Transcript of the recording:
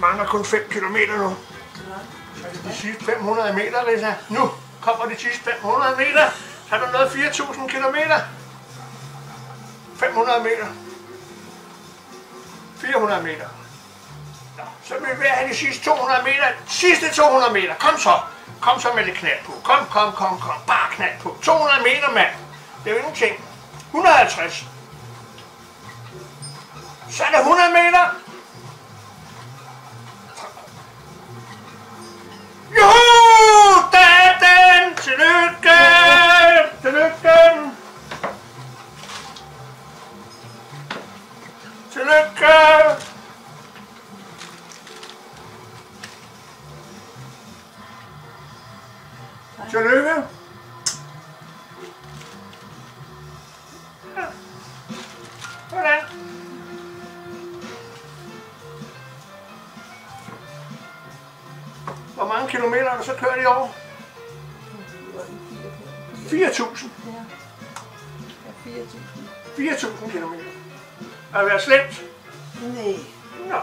mangler kun 5 km nu. Så er det de sidste 500 meter, Rita. Nu kommer de sidste 500 meter. Så er der nået 4.000 km. 500 meter. 400 meter. Nå, så vil vi have de sidste 200 meter. Sidste 200 meter. Kom så. Kom så med det knald på. Kom, kom, kom, kom. Bare knald på. 200 meter, mand. Det er jo ingenting. 150. Så er det 100 meter. Tillykke! Tillykke! Ja. Sådan. Hvor mange kilometer har du så kørt i år? 4.000. Ja. Ja, 4.000. 4.000 kilometer. Har det slemt? Nej. Nå.